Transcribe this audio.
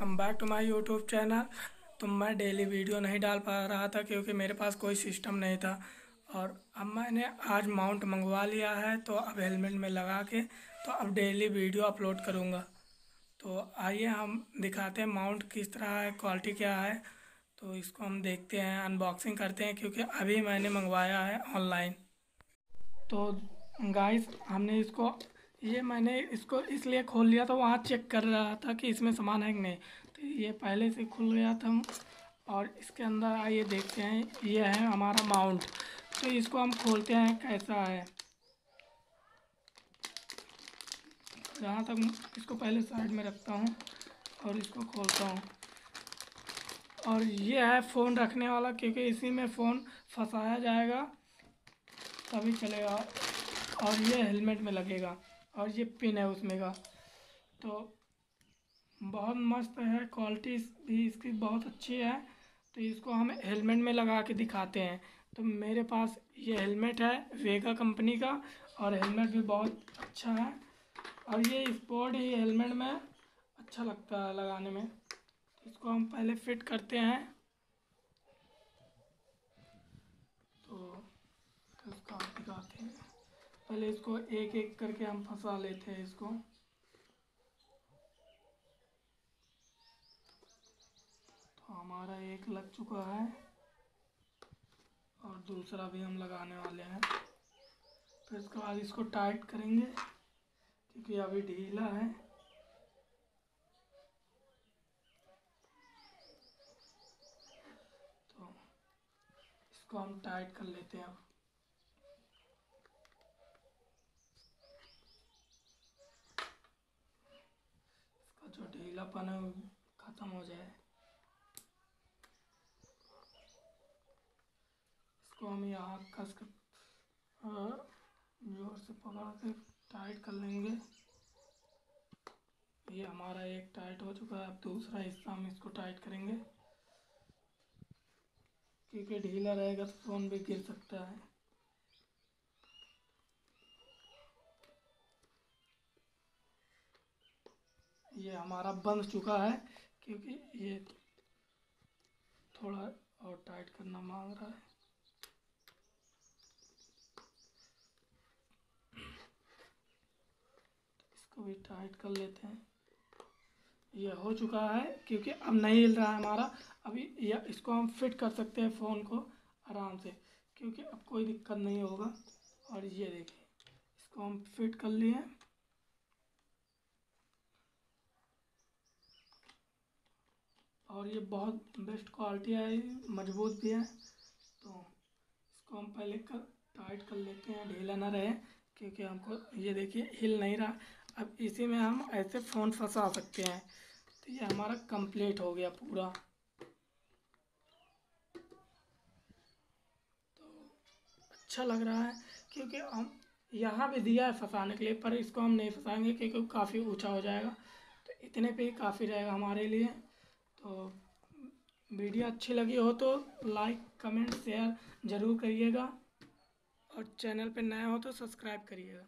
Welcome back to my YouTube channel तो मैं daily video नहीं डाल पा रहा था क्योंकि मेरे पास कोई सिस्टम नहीं था। और अब मैंने आज माउंट मंगवा लिया है तो अब हेलमेट में लगा के तो अब डेली वीडियो अपलोड करूँगा। तो आइए हम दिखाते हैं माउंट किस तरह है क्वालिटी क्या है। तो इसको हम देखते हैं अनबॉक्सिंग करते हैं क्योंकि अभी मैंने मंगवाया है ऑनलाइन तो गाइस हमने इसको ये मैंने इसको इसलिए खोल लिया था वहाँ चेक कर रहा था कि इसमें सामान है कि नहीं। तो ये पहले से खुल गया था और इसके अंदर आइए देखते हैं, ये है हमारा माउंट तो इसको हम खोलते हैं, कैसा है? जहाँ तक इसको पहले साइड में रखता हूँ और इसको खोलता हूँ। और ये है फ़ोन रखने वाला, क्योंकि इसी में फ़ोन फंसाया जाएगा, तभी चलेगा और ये हेलमेट में लगेगा। और ये पिन है उसमें का। तो बहुत मस्त है क्वालिटी भी इसकी बहुत अच्छी है। तो इसको हम हेलमेट में लगा के दिखाते हैं। तो मेरे पास ये हेलमेट है वेगा कंपनी का, और हेलमेट भी बहुत अच्छा है। और ये स्पोर्ट ही हेलमेट में अच्छा लगता है लगाने में। तो इसको हम पहले फिट करते हैं। तो इसका पहले इसको एक एक करके हम फंसा लेते हैं इसको। तो हमारा एक लग चुका है और दूसरा भी हम लगाने वाले हैं। फिर इसके बाद इसको टाइट करेंगे, क्योंकि अभी ढीला है। तो इसको हम टाइट कर लेते हैं जो ढीलापन है वो ख़त्म हो जाए। इसको हम यहाँ कस कर ज़ोर से पकड़ के टाइट कर लेंगे। ये हमारा एक टाइट हो चुका है, अब दूसरा हिस्सा हम इसको टाइट करेंगे। क्योंकि ढीला रहेगा तो फ़ोन भी गिर सकता है। ये हमारा बन चुका है, क्योंकि ये थोड़ा और टाइट करना मांग रहा है। इसको भी टाइट कर लेते हैं। ये हो चुका है, क्योंकि अब नहीं हिल रहा है हमारा। अभी या इसको हम फिट कर सकते हैं फ़ोन को आराम से, क्योंकि अब कोई दिक्कत नहीं होगा। और ये देखिए, इसको हम फिट कर लिए और ये बहुत बेस्ट क्वालिटी है, मज़बूत भी है। तो इसको हम पहले कर टाइट कर लेते हैं, ढीला ना रहे, क्योंकि हमको ये देखिए हिल नहीं रहा। अब इसी में हम ऐसे फ़ोन फंसा सकते हैं। तो ये हमारा कंप्लीट हो गया पूरा। तो अच्छा लग रहा है, क्योंकि हम यहाँ भी दिया है फंसाने के लिए, पर इसको हम नहीं फंसाएँगे, क्योंकि काफ़ी ऊँचा हो जाएगा। तो इतने पे ही काफ़ी रहेगा हमारे लिए। तो वीडियो अच्छी लगी हो तो लाइक, कमेंट, शेयर ज़रूर करिएगा। और चैनल पर नया हो तो सब्सक्राइब करिएगा।